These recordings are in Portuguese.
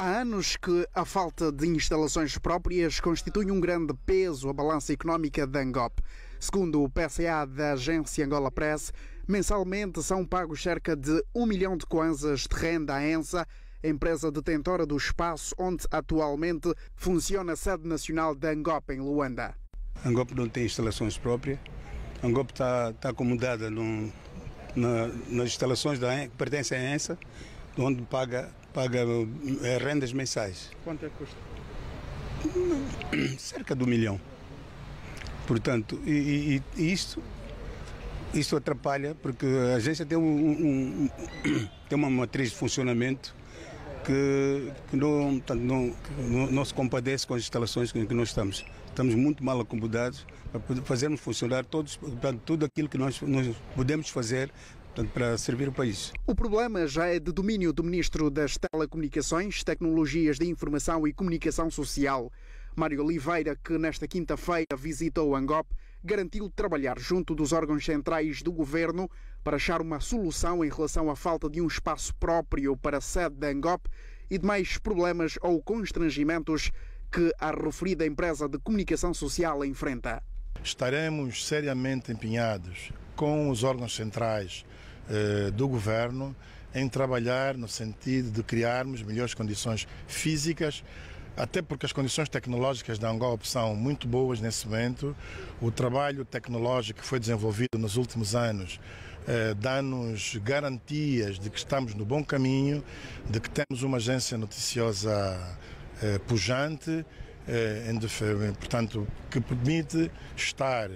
Há anos que a falta de instalações próprias constitui um grande peso à balança económica da Angop. Segundo o PCA da agência Angola Press, mensalmente são pagos cerca de um milhão de kwanzas de renda à ENSA, empresa detentora do espaço onde atualmente funciona a sede nacional da Angop em Luanda. A Angop não tem instalações próprias. A Angop está, acomodada num, na, nas instalações da, que pertencem à ENSA, onde paga paga é, rendas mensais. Quanto é que custa? Cerca de um milhão. Portanto, e, e, e isto, isto atrapalha porque a agência tem, um, um, tem uma matriz de funcionamento que, que, não, não, não, não, se compadece com as instalações que, que nós estamos. Estamos muito mal acomodados para fazermos funcionar todos, portanto, tudo aquilo que nós, nós podemos fazer portanto, para servir o país. O problema já é de domínio do Ministro das Telecomunicações, Tecnologias de Informação e Comunicação Social. Mário Oliveira, que nesta quinta-feira visitou Angop, garantiu trabalhar junto dos órgãos centrais do governo para achar uma solução em relação à falta de um espaço próprio para a sede da Angop e demais problemas ou constrangimentos que a referida empresa de comunicação social enfrenta. Estaremos seriamente empenhados com os órgãos centrais do governo em trabalhar no sentido de criarmos melhores condições físicas, até porque as condições tecnológicas da Angola são muito boas nesse momento. O trabalho tecnológico que foi desenvolvido nos últimos anos eh, dá-nos garantias de que estamos no bom caminho, de que temos uma agência noticiosa eh, pujante, eh, portanto, que permite estar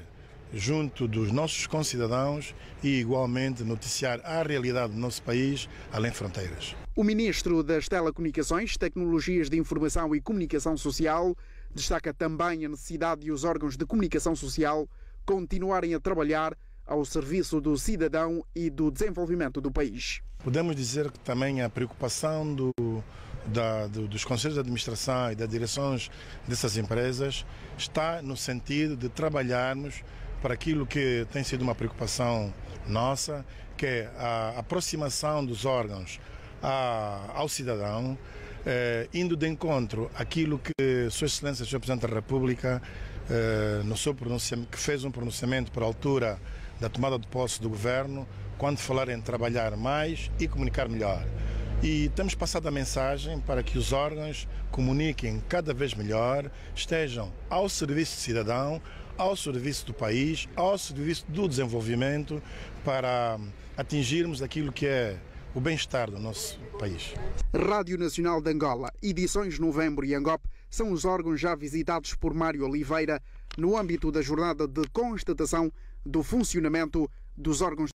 junto dos nossos concidadãos e, igualmente, noticiar a realidade do nosso país além fronteiras. O Ministro das Telecomunicações, Tecnologias de Informação e Comunicação Social destaca também a necessidade de os órgãos de comunicação social continuarem a trabalhar ao serviço do cidadão e do desenvolvimento do país. Podemos dizer que também a preocupação do, da, do, dos conselhos de administração e das direções dessas empresas está no sentido de trabalharmos para aquilo que tem sido uma preocupação nossa, que é a aproximação dos órgãos ao cidadão, eh, indo de encontro àquilo que Sua Excelência, Sr. Presidente da República, eh, no seu que fez um pronunciamento para a altura da tomada de posse do governo, quando falar em trabalhar mais e comunicar melhor. E temos passado a mensagem para que os órgãos comuniquem cada vez melhor, estejam ao serviço do cidadão, ao serviço do país, ao serviço do desenvolvimento, para atingirmos aquilo que é o bem-estar do nosso país. Rádio Nacional de Angola, edições Novembro e Angop são os órgãos já visitados por Mário Oliveira no âmbito da jornada de constatação do funcionamento dos órgãos